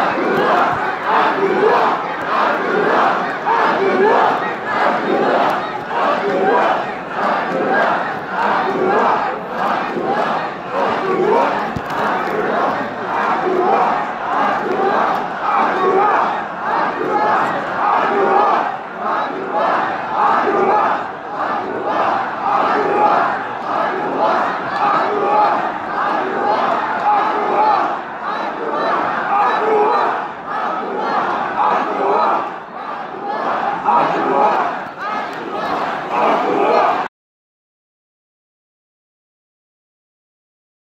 Bye.